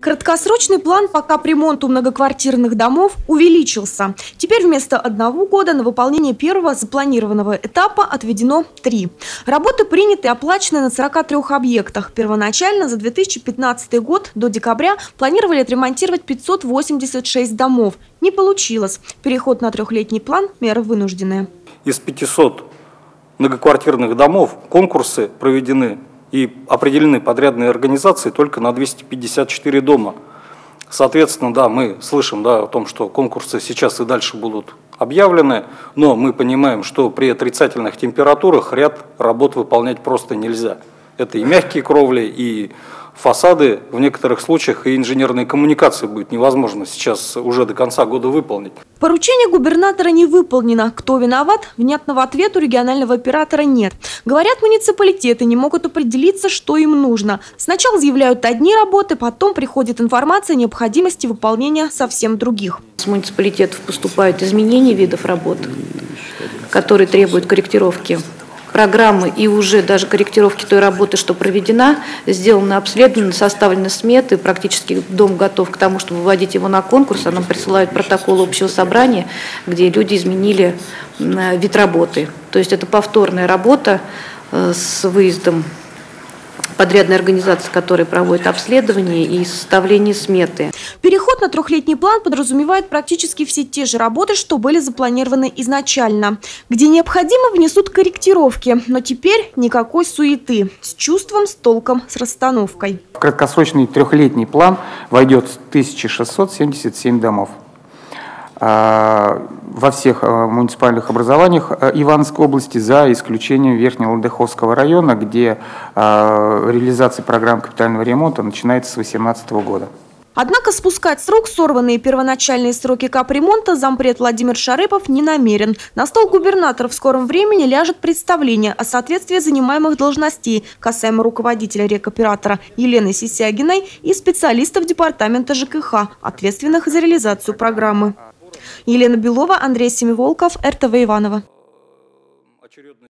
Краткосрочный план по капремонту многоквартирных домов увеличился. Теперь вместо одного года на выполнение первого запланированного этапа отведено три. Работы приняты и оплачены на 43 объектах. Первоначально за 2015 год до декабря планировали отремонтировать 586 домов. Не получилось. Переход на трехлетний план – мера вынужденная. Из 500 многоквартирных домов конкурсы проведены и определены подрядные организации только на 254 дома. Соответственно, да, мы слышим да, о том, что конкурсы сейчас и дальше будут объявлены, но мы понимаем, что при отрицательных температурах ряд работ выполнять просто нельзя. Это и мягкие кровли, и фасады, в некоторых случаях и инженерные коммуникации будет невозможно сейчас уже до конца года выполнить. Поручение губернатора не выполнено. Кто виноват? Внятного ответа у регионального оператора нет. Говорят, муниципалитеты не могут определиться, что им нужно. Сначала заявляют одни работы, потом приходит информация о необходимости выполнения совсем других. С муниципалитетов поступают изменения видов работ, которые требуют корректировки программы и уже даже корректировки той работы, что проведена, сделаны обследованы, составлены сметы, практически дом готов к тому, чтобы выводить его на конкурс, а нам присылают протокол общего собрания, где люди изменили вид работы. То есть это повторная работа э, с выездом подрядной организации, которая проводит обследование и составление сметы. Переход на трехлетний план подразумевает практически все те же работы, что были запланированы изначально. Где необходимо, внесут корректировки, но теперь никакой суеты. С чувством, с толком, с расстановкой. В краткосрочный трехлетний план войдет 1677 домов. А, во всех а, муниципальных образованиях а, Ивановской области, за исключением Верхнего Ладыховского района, где реализация программ капитального ремонта начинается с 2018 года. Однако спускать срок сорванные первоначальные сроки капремонта зампред Владимир Шарыпов не намерен. На стол губернатора в скором времени ляжет представление о соответствии занимаемых должностей касаемо руководителя рекоператора Елены Сисягиной и специалистов департамента ЖКХ, ответственных за реализацию программы. Елена Белова, Андрей Семиволков, РТВ Иванова.